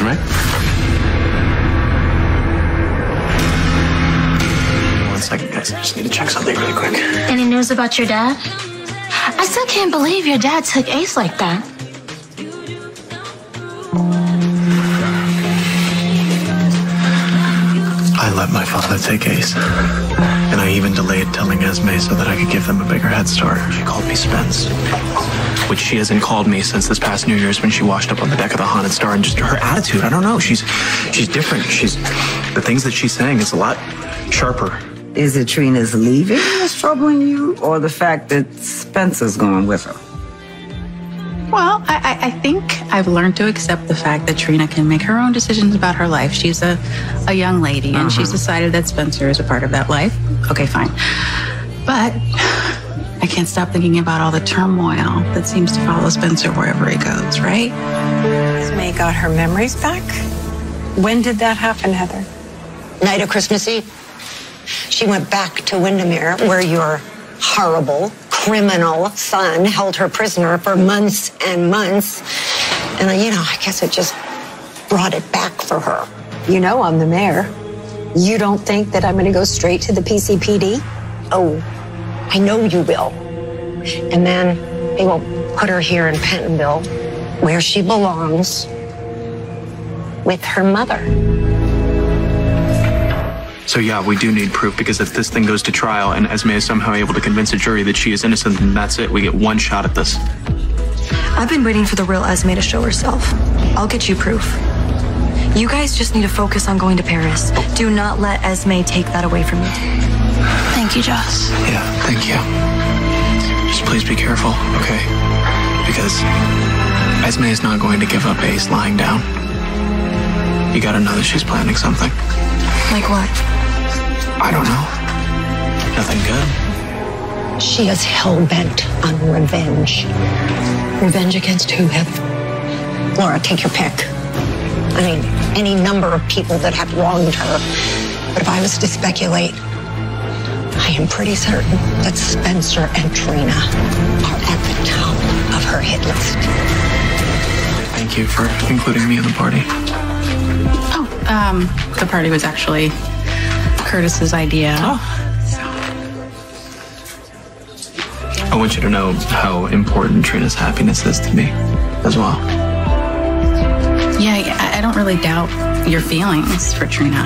Esme? One second, guys. I just need to check something really quick. Any news about your dad? I still can't believe your dad took Ace like that. I let my father take Ace. And I even delayed telling Esme so that I could give them a bigger head start. She called me Spence. Which she hasn't called me since this past New Year's when she washed up on the deck of the Haunted Star. And just her attitude, I don't know. She's she's different. She's the things that she's saying is a lot sharper. Is it Trina's leaving that's troubling you, or the fact that Spencer's going with her? Well, I, I, I think I've learned to accept the fact that Trina can make her own decisions about her life. She's a, a young lady, and she's uh-huh. decided that Spencer is a part of that life. Okay, fine. But I can't stop thinking about all the turmoil that seems to follow Spencer wherever he goes, right? May got her memories back. When did that happen, Heather? Night of Christmas Eve. She went back to Windermere, where your horrible, criminal son held her prisoner for months and months. And, you know, I guess it just brought it back for her. You know I'm the mayor. You don't think that I'm going to go straight to the PCPD? Oh, I know you will. And then they will put her here in Pentonville, where she belongs, with her mother. So yeah, we do need proof because if this thing goes to trial and Esme is somehow able to convince a jury that she is innocent, then that's it. We get one shot at this. I've been waiting for the real Esme to show herself. I'll get you proof. You guys just need to focus on going to Paris. Do not let Esme take that away from you. Thank you, Joss. Yeah, thank you. Just please be careful, okay? Because Esme is not going to give up Ace lying down. You gotta know that she's planning something. Like what? I don't know. Nothing good. She is hell bent on revenge. Revenge against who, Heather? Laura, take your pick. I mean, any number of people that have wronged her. But if I was to speculate, I am pretty certain that Spencer and Trina are at the top of her hit list. Thank you for including me in the party. Oh, um, the party was actually Curtis's idea. Oh. I want you to know how important Trina's happiness is to me as well. Yeah, I- I don't really doubt your feelings for Trina.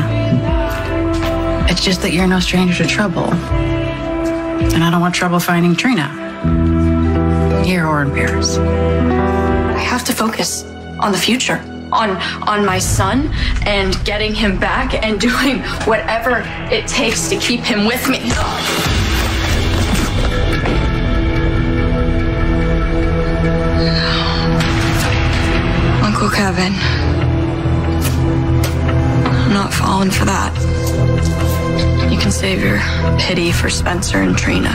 It's just that you're no stranger to trouble. And I don't want trouble finding Trina. Here or in Paris. I have to focus on the future, on on my son and getting him back and doing whatever it takes to keep him with me. Uncle Kevin. I'm not falling for that. You can save your pity for Spencer and Trina.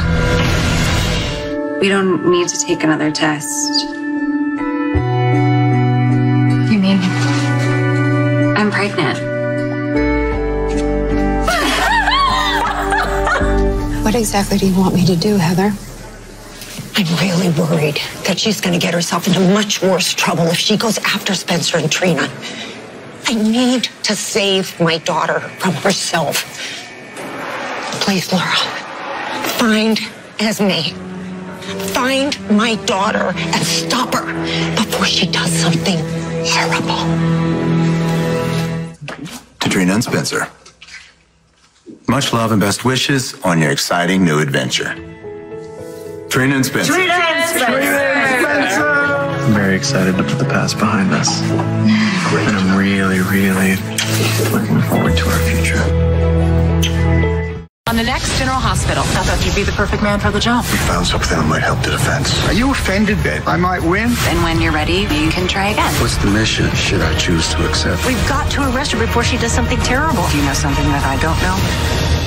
We don't need to take another test. Pregnant. What exactly do you want me to do, Heather? I'm really worried that she's going to get herself into much worse trouble if she goes after Spencer and Trina. I need to save my daughter from herself. Please, Laura, find Esme. Find my daughter and stop her before she does something horrible. To Trina and Spencer. Much love and best wishes on your exciting new adventure. Trina and Spencer. I'm very excited to put the past behind us. And I'm really, really looking forward to our future. Be the perfect man for the job. We found something that might help the defense. Are you offended that I might win? And when you're ready, you can try again. What's the mission? Should I choose to accept? We've got to arrest her before she does something terrible. Do you know something that I don't know?